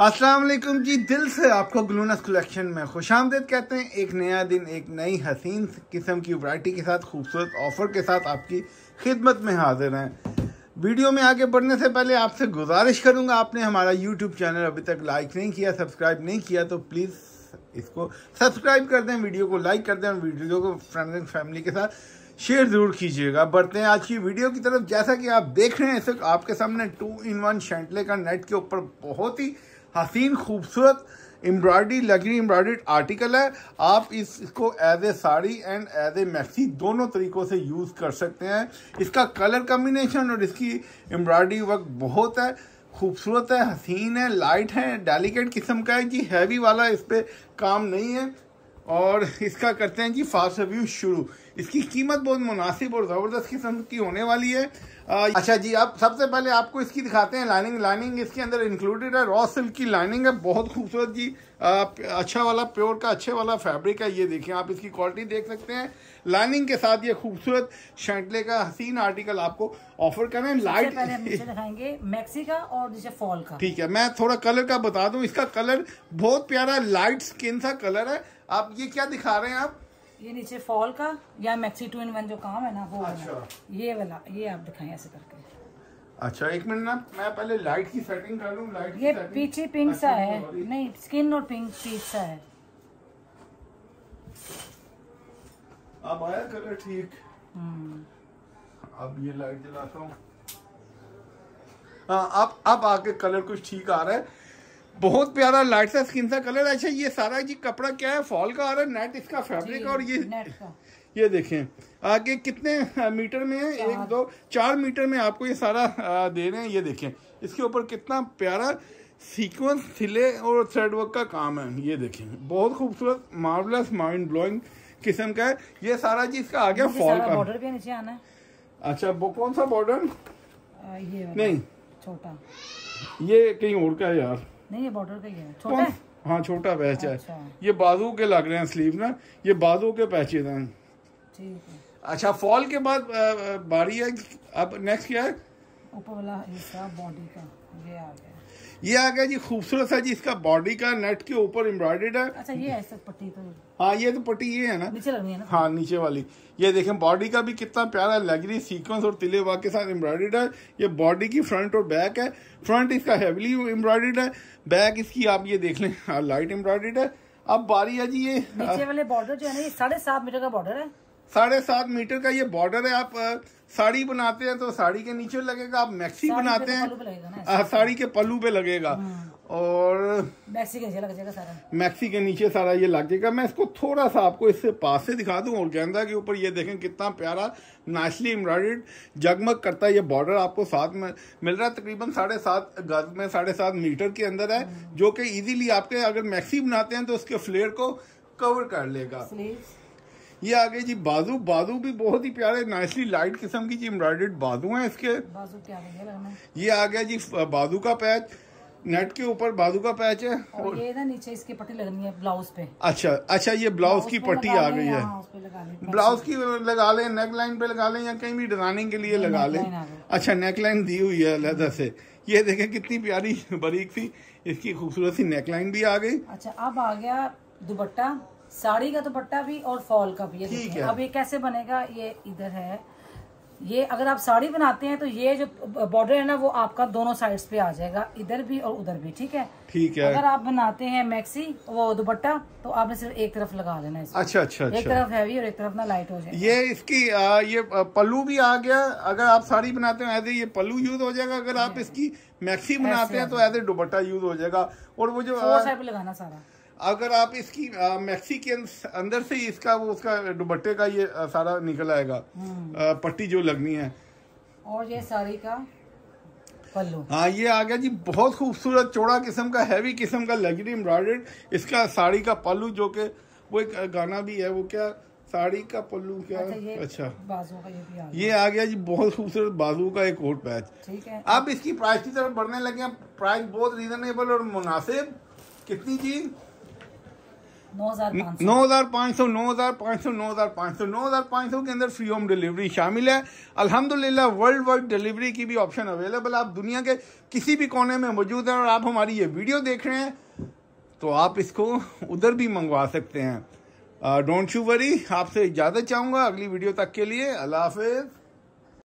अस्सलाम वालेकुम जी, दिल से आपको ग्लूनस कलेक्शन में खुश आमदेद कहते हैं। एक नया दिन, एक नई हसीन किस्म की वैरायटी के साथ, खूबसूरत ऑफ़र के साथ आपकी खिदमत में हाजिर हैं। वीडियो में आगे बढ़ने से पहले आपसे गुजारिश करूँगा, आपने हमारा यूट्यूब चैनल अभी तक लाइक नहीं किया सब्सक्राइब नहीं किया तो प्लीज़ इसको सब्सक्राइब कर दें, वीडियो को लाइक कर दें वीडियो को फ्रेंड्स एंड फैमिली के साथ शेयर ज़रूर कीजिएगा। बढ़ते हैं आज की वीडियो की तरफ़। जैसा कि आप देख रहे हैं, इस आपके सामने टू इन वन शेंटले का नेट के ऊपर बहुत ही हसीन खूबसूरत एम्ब्रॉयडरी लग्जरी एम्ब्रॉयड आर्टिकल है। आप इस, इसको as a sari and as a maxi दोनों तरीकों से यूज़ कर सकते हैं। इसका कलर कम्बिनेशन और इसकी एम्ब्रॉयडरी वर्क बहुत है। खूबसूरत है हसीन है लाइट है डेलिकेट किस्म का है। जी हैवी वाला इस पर काम नहीं है। और इसका करते हैं जी फास्ट रिव्यू शुरू। इसकी कीमत बहुत मुनासिब और ज़बरदस्त किस्म की होने वाली है। अच्छा जी आप सबसे पहले आपको इसकी दिखाते हैं लाइनिंग लाइनिंग इसके अंदर इंक्लूडेड है। रॉ सिल्क की लाइनिंग है। बहुत खूबसूरत जी आ, अच्छा वाला प्योर का अच्छे वाला फैब्रिक है। ये देखें आप इसकी क्वालिटी देख सकते हैं। लाइनिंग के साथ ये खूबसूरत शेंटले का हसीन आर्टिकल आपको ऑफ़र करें लाइट दिखाएँगे मैक्सी का और जैसे फॉल का। ठीक है मैं थोड़ा कलर का बता दूँ। इसका कलर बहुत प्यारा लाइट स्किन सा कलर है। आप ये क्या दिखा रहे हैं आप? ये नीचे फॉल का या मैक्सी टू इन वन जो काम है ना वो अच्छा। ये वाला ये आप दिखाएँ ऐसे करके। अच्छा एक मिनट ना मैं पहले लाइट की सेटिंग कर लूँ लाइट ये पीछे पिंक सा अच्छा, है। नहीं स्किन और पिंक पीच सा है। अब आया कलर ठीक। हम्म। अब ये लाइट जलाता हूँ। हाँ अब अब आके कलर कुछ ठीक आ रहा है। बहुत प्यारा लाइट सा स्किन सा कलर अच्छा ये सारा जी कपड़ा क्या है? फॉल का आ रहा है नेट इसका फैब्रिक और ये ये देखें आगे कितने मीटर में है? एक दो चार मीटर में आपको ये सारा दे रहे हैं। ये देखें इसके ऊपर कितना प्यारा सीक्वेंस थिले और थ्रेड वर्क का काम है। ये देखें बहुत खूबसूरत मार्वलस माइंड ब्लोइंग किस्म का है। ये सारा जी इसका आ गया फॉल का। बॉर्डर भी नीचे आना है। अच्छा वो कौन सा बॉर्डर नहीं। छोटा। ये कहीं और का है यार। नहीं ये बॉर्डर का ही है। छोटा है? हाँ छोटा पैच अच्छा। है। ये बाजू के लग रहे हैं स्लीव ना ये बाजू के पैचेज हैं। ठीक है। अच्छा फॉल के बाद बारी है। अब नेक्स्ट क्या है? ऊपर वाला हिस्सा बॉडी का ये आ गया। ये आ गया जी खूबसूरत सा जी इसका बॉडी का नेट के ऊपर एम्ब्रॉयडेड है। अच्छा ये ऐसा पट्टी तो हाँ ये तो पट्टी ये है ना। नीचे लगनी है ना? हाँ नीचे वाली। ये देखें बॉडी का भी कितना प्यारा लग्जरी सीक्वेंस और तिले वाक के साथ एम्ब्रॉयडेड है। ये बॉडी की फ्रंट और बैक है। फ्रंट इसका हैवीली एम्ब्रॉयडेड है। बैक इसकी आप ये देख लें लाइट हाँ, एम्ब्रॉयडेड है। अब बारी है जी ये। नीचे वाले बॉर्डर जो है ना ये साढ़े सात मीटर का बॉर्डर है। साढ़े सात मीटर का ये बॉर्डर है आप साड़ी बनाते हैं तो साड़ी के नीचे लगेगा आप मैक्सी बनाते हैं। साड़ी के पल्लू पे लगेगा। हाँ। और मैक्सी के नीचे लग जाएगा सारा। मैक्सी के नीचे सारा ये लग जाएगा। मैं इसको थोड़ा सा आपको इससे पास से दिखा दूँ और गेंदा के ऊपर ये देखें कितना प्यारा नाइसली एम्ब्रॉयड जगमग करता है ये बॉर्डर आपको साथ में मिल रहा है। तकरीबन साढ़े सात गज में साढ़े सात मीटर के अंदर है हाँ। जो कि इजीली आपके अगर मैक्सी बनाते हैं तो उसके फ्लेयर को कवर कर लेगा। ये आ गए जी बाजू। बाजू भी बहुत ही प्यारे नाइसली लाइट किस्म की जी एम्ब्रॉयडेड बाजू हैं इसके। बाजू क्या ये आ गया जी बाजू का पैच नेट के ऊपर बाजू का पैच है। और ये ना नीचे इसकी पट्टी लगनी है ब्लाउज पे। अच्छा अच्छा ये ब्लाउज की पट्टी आ गई है। ब्लाउज की लगा लें नेक लाइन पे लगा लें या कहीं भी डिज़ाइनिंग के लिए लगा लें। अच्छा नेक लाइन दी हुई है लेदर से। ये देखें कितनी प्यारी बारीक सी इसकी खूबसूरत सी नेक लाइन भी आ गई। अच्छा अब आ गया दुबट्टा साड़ी का दुपट्टा भी और फॉल का भी है। अब ये कैसे बनेगा ये इधर है। ये अगर आप साड़ी बनाते हैं तो ये जो बॉर्डर है ना वो आपका दोनों साइड्स पे आ जाएगा इधर भी और उधर भी ठीक है? ठीक है। अगर आप बनाते हैं मैक्सी वो दुपट्टा तो आपने सिर्फ़ एक तरफ़ लगा लेना इसको अच्छा अच्छा एक अच्छा। तरफ़ हैवी और एक तरफ़ ना लाइट हो जाए ये इसकी आ, ये पल्लू भी आ गया। अगर आप साड़ी बनाते हैं ये पल्लू यूज़ हो जाएगा। अगर आप इसकी मैक्सी बनाते हैं तो एज ए दुपट्टा यूज़ हो जाएगा। और वो जो लगाना सारा। अगर आप इसकी मैक्सी के अंदर से ही इसका वो उसका दुबट्टे का ये सारा निकल आएगा। हम्म। पट्टी जो लगनी है। और ये साड़ी का पल्लू। हाँ ये आ गया जी बहुत खूबसूरत चौड़ा किस्म का हैवी किस्म का लग्जरी एम्ब्रॉयडेड इसका साड़ी का पल्लू जो के वो एक गाना भी है वो क्या? साड़ी का पल्लू क्या? अच्छा, ये अच्छा। बाजू का ये भी आ ये आ गया जी बहुत खूबसूरत बाजू का एक कोट पैच ठीक है। अब इसकी प्राइस की तरफ़ बढ़ने लगे प्राइस बहुत रीजनेबल और मुनासिब। कितनी जी? नौ हज़ार नौ हज़ार पाँच सौ। नौ हज़ार पाँच सौ नौ हज़ार पाँच सौ नौ हज़ार पाँच सौ के अंदर फ्री होम डिलीवरी शामिल है। अल्हम्दुलिल्लाह वर्ल्ड वाइड डिलीवरी की भी ऑप्शन अवेलेबल आप दुनिया के किसी भी कोने में मौजूद हैं और आप हमारी ये वीडियो देख रहे हैं तो आप इसको उधर भी मंगवा सकते हैं। डोंट यू वरी आपसे इजाज़त चाहूँगा अगली वीडियो तक के लिए। अल्लाह हाफिज़।